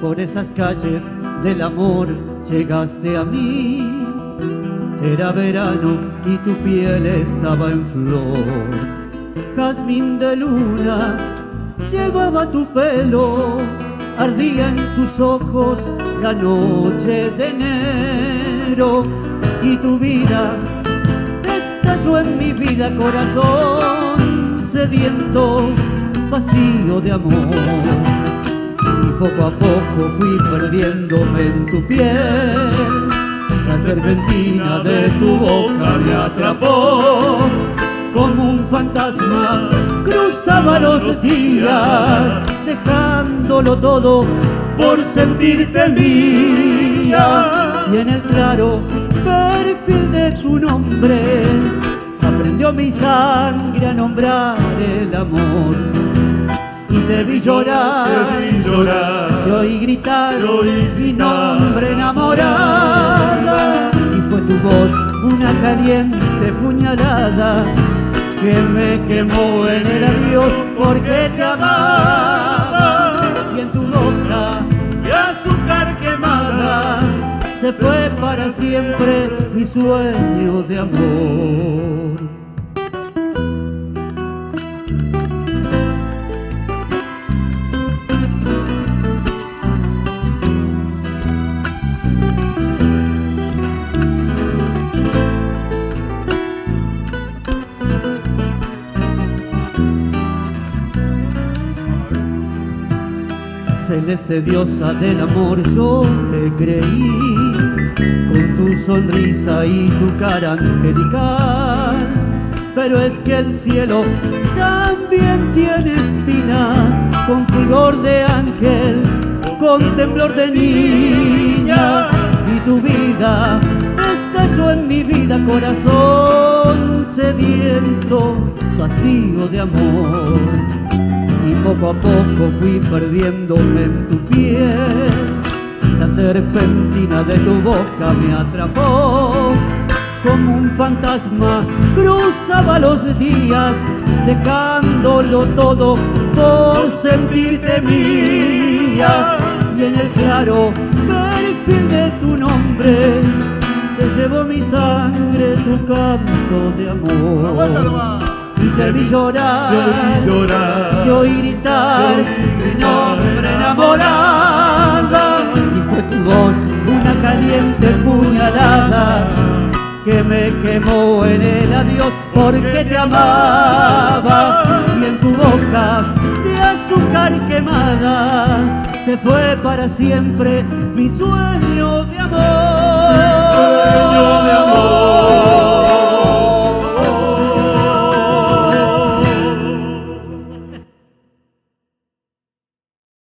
por esas calles del amor llegaste a mí. Era verano y tu piel estaba en flor. Jazmín de luna llevaba tu pelo, ardía en tus ojos la noche de enero y tu vida estalló en mi vida corazón sediento, vacío de amor poco a poco fui perdiéndome en tu piel. La serpentina de tu boca me atrapó como un fantasma. Cruzaba los días, dejándolo todo por sentirte mía. Y en el claro perfil de tu nombre, aprendió mi sangre a nombrar el amor te vi llorar, te vi llorar, te oí gritar, mi nombre enamorada. Y fue tu voz una caliente puñalada que me quemó en el adiós porque te amaba. Y en tu boca de azúcar quemada se fue para siempre mi sueño de amor. Celeste diosa del amor yo te creí, con tu sonrisa y tu cara angelical. Pero es que el cielo también tiene espinas, con fulgor de ángel, con temblor de niña, y tu vida estalló en mi vida, corazón sediento, vacío de amor y poco a poco fui perdiéndome en tu piel. La serpentina de tu boca me atrapó, como un fantasma cruzaba los días, dejándolo todo por sentirte mía. Y en el claro perfil de tu nombre se llevó mi sangre, tu canto de amor y te vi llorar, te vi llorar, y oí gritar mi nombre enamorada y fue tu voz una caliente puñalada que me quemó en el adiós porque te amaba. Y en tu boca de azúcar quemada se fue para siempre mi sueño de amor.